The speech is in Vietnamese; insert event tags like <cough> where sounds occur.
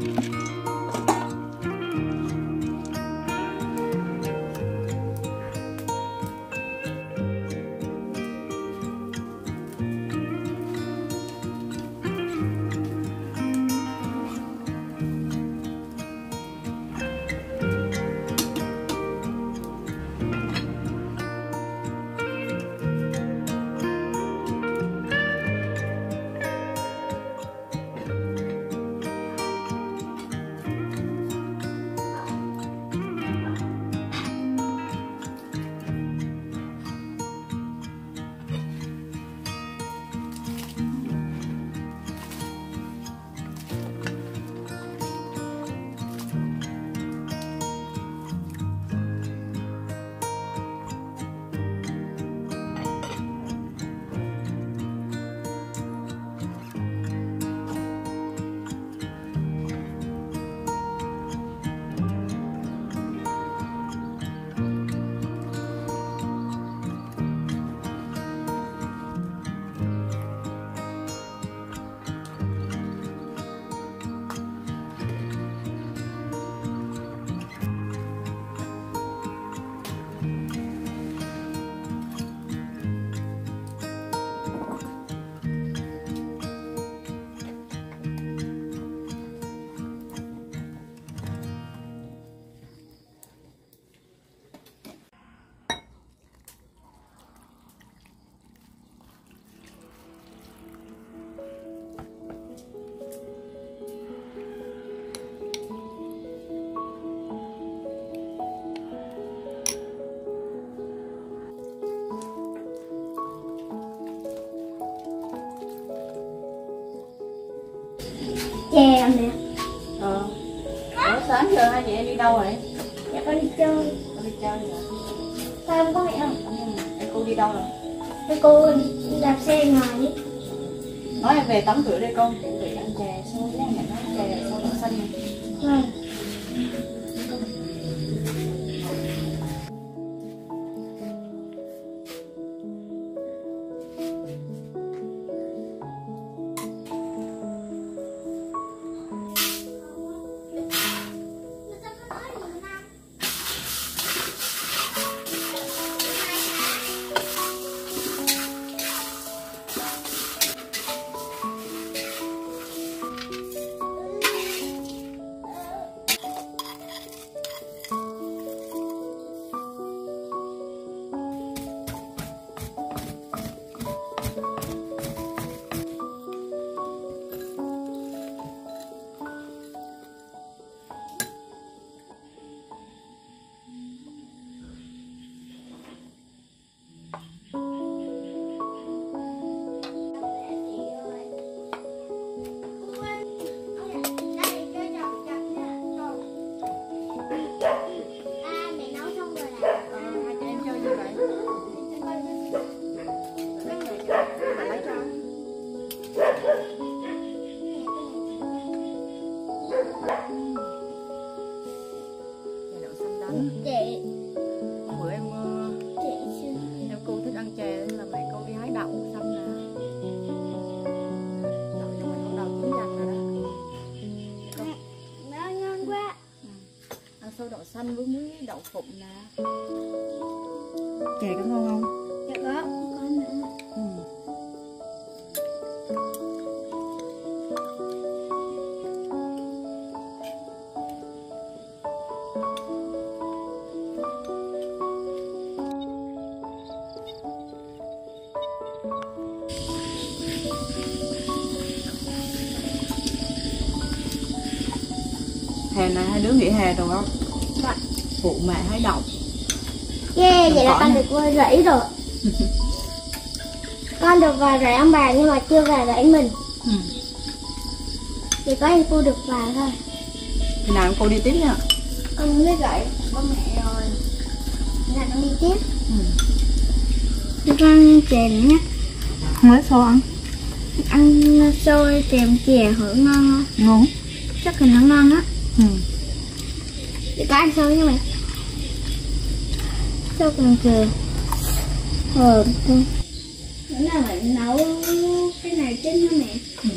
chè đâu rồi? dạ con đi chơi Con đi chơi rồi sao không có mẹ không ừ. Em cô đi đâu rồi? Thế cô đạp xe ngoài đi Nói em về tắm rửa đây con Chuẩn bị ăn chè Xong với mẹ nói chè sau đậu xanh Vâng. Đậu xanh với muối đậu phụng nè chè có ngon không dạ có có nữa ừ. hè này hai đứa nghỉ hè rồi không. Phụ mẹ hái đậu yeah vậy là con được qua rẫy rồi. <laughs> Con được vào rẫy ông bà nhưng mà chưa vào rẫy mình. Ừ. chỉ có em cô được vào thôi. Khi nào cô đi tiếp nha. Con biết rẫy có mẹ rồi. Là con đi tiếp. Ừ. cho con chè nữa nhé mới xô ăn. Ăn xôi kèm chè hưởng ngon không? Ngon. Chắc là nó ngon á. Ừ. chỉ có ăn xôi nha mẹ xôi còn kìa con bữa nào mẹ nấu cái này chín hả mẹ Ừ.